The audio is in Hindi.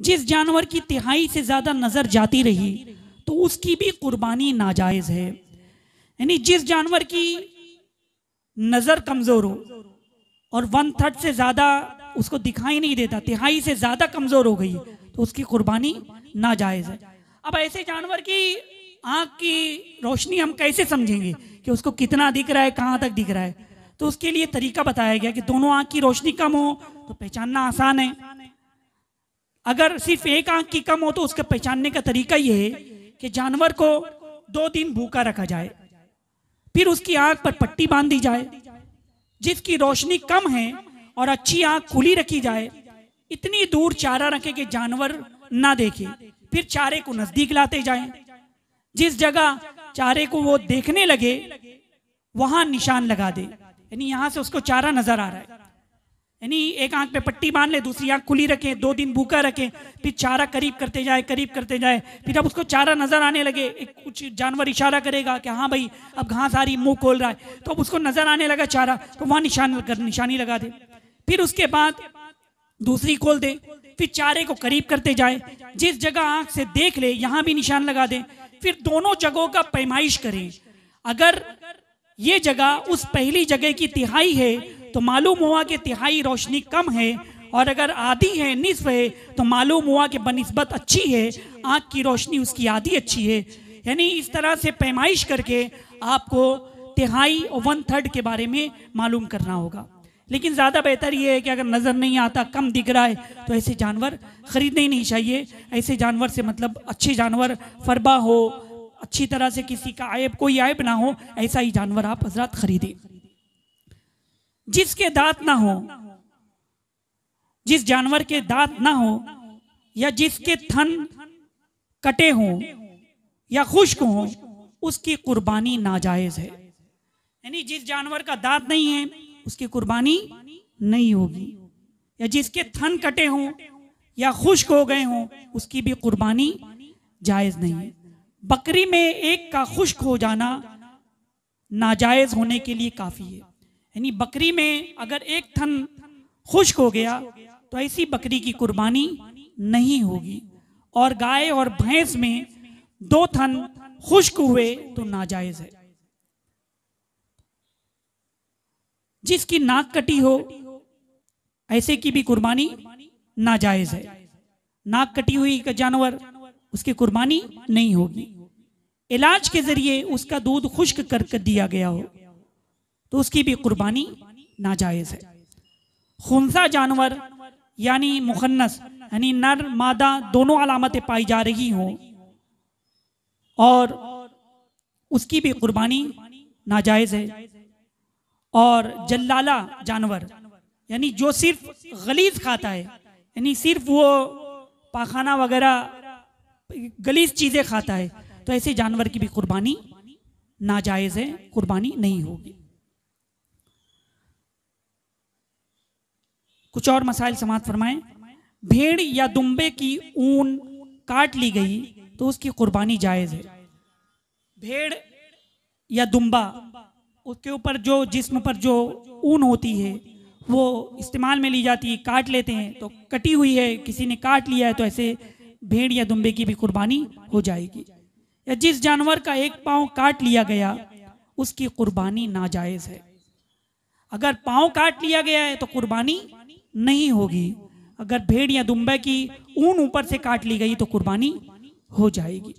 जिस जानवर की तिहाई से ज़्यादा नज़र जाती रही तो उसकी भी कुर्बानी नाजायज है। यानी जिस जानवर की नज़र कमज़ोर हो और वन थर्ड से ज़्यादा उसको दिखाई नहीं देता, तिहाई से ज़्यादा कमज़ोर हो गई तो उसकी कुर्बानी नाजायज है। अब ऐसे जानवर की आँख की रोशनी हम कैसे समझेंगे कि उसको कितना दिख रहा है, कहाँ तक दिख रहा है? तो उसके लिए तरीका बताया गया कि दोनों आँख की रोशनी कम हो तो पहचानना आसान है। अगर सिर्फ़ एक आँख की कम हो तो उसके पहचानने का तरीका यह है कि जानवर को दो दिन भूखा रखा जाए, फिर उसकी आँख पर पट्टी बाँध दी जाए, जिसकी रोशनी कम है और अच्छी आँख खुली रखी जाए। इतनी दूर चारा रखे कि जानवर ना देखे, फिर चारे को नज़दीक लाते जाए। जिस जगह चारे को वो देखने लगे, वहाँ निशान लगा दे। यानी यहाँ से उसको चारा नज़र आ रहा है। यानी एक आँख पे पट्टी बाँध ले, दूसरी आँख खुली रखें, दो दिन भूखा रखें, फिर चारा करीब करते जाए, करीब करते जाए। फिर जब उसको चारा नज़र आने लगे, एक कुछ जानवर इशारा करेगा कि हाँ भाई, अब घास आ रही, मुँह खोल रहा है। तो अब उसको नज़र आने लगा चारा तो वहाँ निशान कर निशानी लगा दे। फिर उसके बाद दूसरी खोल दे, फिर चारे को करीब करते जाए। जिस जगह आँख से देख ले, यहाँ भी निशान लगा दे। फिर दोनों जगहों का पैमाइश करें। अगर ये जगह उस पहली जगह की तिहाई है तो मालूम हुआ कि तिहाई रोशनी कम है और अगर आधी है निसफ है तो मालूम हुआ कि बनस्बत अच्छी है, आँख की रोशनी उसकी आधी अच्छी है। यानी इस तरह से पैमाइश करके आपको तिहाई और वन थर्ड के बारे में मालूम करना होगा। लेकिन ज़्यादा बेहतर ये है कि अगर नज़र नहीं आता, कम दिख रहा है तो ऐसे जानवर ख़रीदने ही नहीं चाहिए। ऐसे जानवर से मतलब अच्छे जानवर, फरबा हो, अच्छी तरह से किसी का आयब, कोई आयब ना हो, ऐसा ही जानवर आप हजरात खरीदे। जिसके दांत ना हो, जिस जानवर के दांत ना हो, या जिसके थन कटे हों, या खुश्क हों, उसकी कुर्बानी नाजायज है। यानी जिस जानवर का दांत नहीं है, उसकी कुर्बानी नहीं होगी। या जिसके थन कटे हों, या खुश्क हो गए हों, उसकी भी कुर्बानी जायज़ नहीं है। बकरी में एक का खुश्क हो जाना नाजायज होने के लिए काफ़ी है। यानी बकरी में अगर एक थन खुश्क हो गया तो ऐसी बकरी की कुर्बानी नहीं होगी। और गाय और भैंस में दो थन खुश्क हुए तो नाजायज है। जिसकी नाक कटी हो, ऐसे की भी कुर्बानी नाजायज है। नाक कटी हुई का जानवर, उसकी कुर्बानी नहीं होगी। इलाज के ज़रिए उसका दूध खुश्क कर दिया गया हो। तो उसकी भी कुर्बानी नाजायज है। खुनसा जानवर, यानी मुखन्नस, यानी नर, मादा, दोनों अलामतें पाई जा रही हों और उसकी भी कुर्बानी नाजायज है। और जल्लाला जानवर, यानी जो सिर्फ़ गलीज खाता है, यानी सिर्फ़ वो पाखाना वगैरह, गलीज चीज़ें खाता है तो ऐसे जानवर की भी कुर्बानी नाजायज है, कुर्बानी नहीं होगी। कुछ और मसाइल समाप्त फरमाएँ। भेड़ या दुम्बे की ऊन काट ली गई तो उसकी कुर्बानी जायज़ है। भेड़ या दुम्बा उसके ऊपर जो जिस्म पर जो ऊन होती है, वो इस्तेमाल में ली जाती है, काट लेते हैं तो कटी हुई है, किसी ने काट लिया है तो ऐसे भेड़ या दुम्बे की भी कुर्बानी हो जाएगी। या जिस जानवर का एक पाँव काट लिया गया, उसकी कुर्बानी नाजायज है। अगर पाँव काट लिया गया है तो कुर्बानी नहीं होगी। अगर भेड़ या दुम्बे की ऊन ऊपर से काट ली गई तो कुर्बानी हो जाएगी।